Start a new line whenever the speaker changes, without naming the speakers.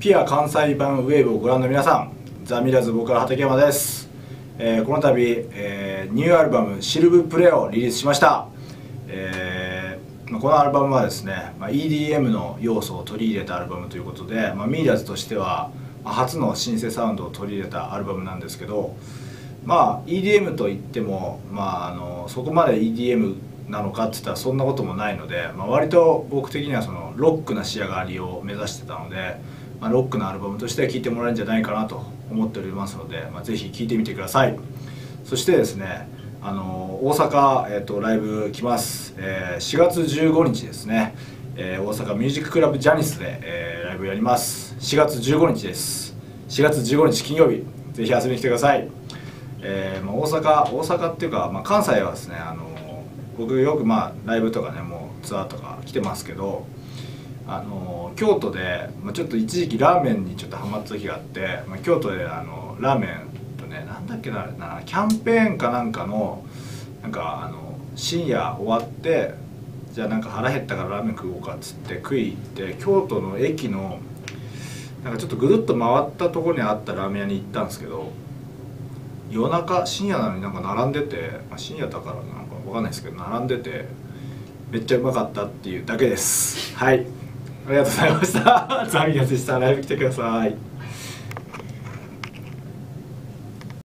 ピア関西版ウェーブをご覧の皆さんザ・ミラーズボーカル畠山です、えーこの度、えーニューアルバム「シルブプレイ」をリリースしました、えーまあこのアルバムはですね、まあ、EDM の要素を取り入れたアルバムということで、まあ、ミーラーズとしては、まあ初のシンセサウンドを取り入れたアルバムなんですけどまあ EDM といっても、まあ、あのそこまで EDM なのかって言ったらそんなこともないので、まあ、割と僕的にはそのロックな仕上がりを目指してたので、まあ、ロックなアルバムとして聴いてもらえるんじゃないかなと思っておりますので、まあ、ぜひ聴いてみてください。そしてですねあの大阪、えっとライブ来ます、えー4月15日ですね、えー大阪ミュージッククラブジャニスで、えーライブやります。4月15日です。4月15日金曜日。ぜひ遊びに来てください。えーまあ、大阪大阪っていうか、まあ、関西はですねあの僕よくまあライブとかねもうツアーとか来てますけどあの京都で、まあ、ちょっと一時期ラーメンにちょっとハマった時があって、まあ、京都であのラーメンとねなんだっけななキャンペーンかなんかのなんかあの深夜終わってじゃあなんか腹減ったからラーメン食おうかっつって食い行って京都の駅のなんかちょっとぐるっと回ったところにあったラーメン屋に行ったんですけど夜中深夜なのになんか並んでて、まあ、深夜だからなんかわかんないですけど並んでてめっちゃうまかったっていうだけです。はい。りがとうございました。ザミヤでした。ライブ来てください。